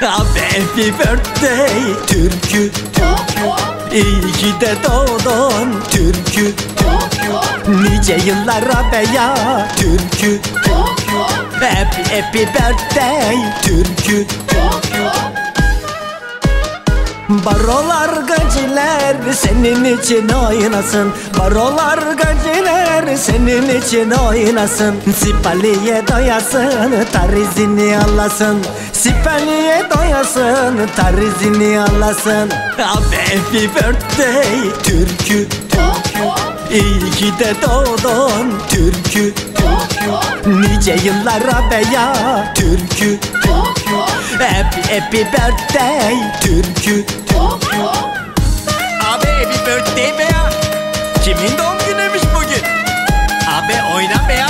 Happy birthday türkü İyi ki de doğdun türkü Nice yıllara be ya türkü. Happy happy birthday türkü Barolar gaciler senin için oynasın. Barolar gaciler senin için oynasın. Sipaliye doyasın tarizini alasın Sipaliye doyasın tarizini alasın Abi happy birthday türkü İyi ki de doğdun türkü Nice yıllara be ya türkü. Happy happy birthday türkü. Abi happy birthday be ya. Kimin doğum günüymüş bugün? Abi oyna be ya